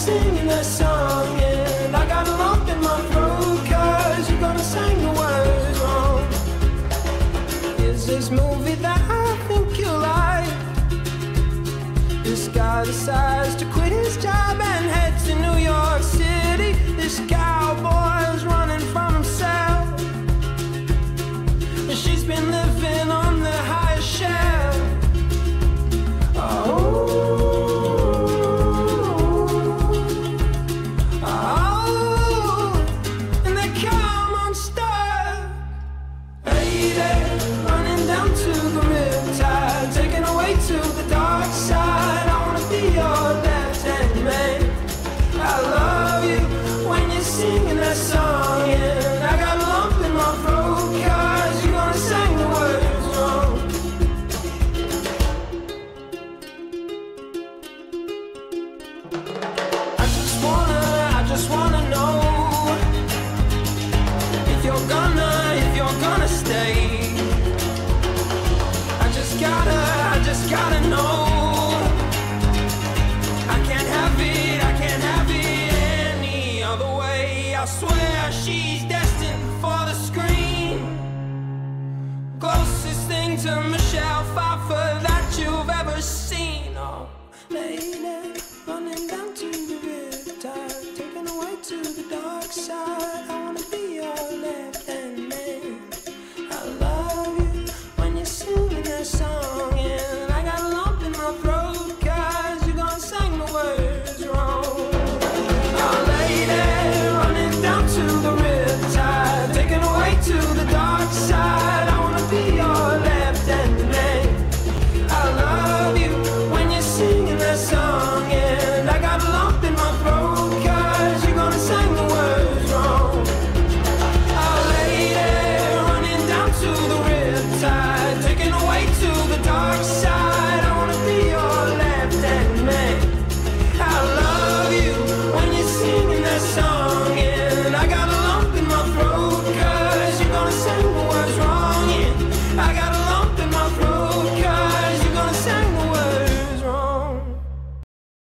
singing that song, and I got a lump in my throat, cause you're gonna sing the words wrong. Is this movie that I think you like? This guy decides to quit his job and head to New York City. This cowboy's down to the riptide, taken away to the dark I swear she's destined for the screen. Closest thing to Michelle Pfeiffer that you've ever seen. Oh, lady, running down to the riptide, taken away to the dark side.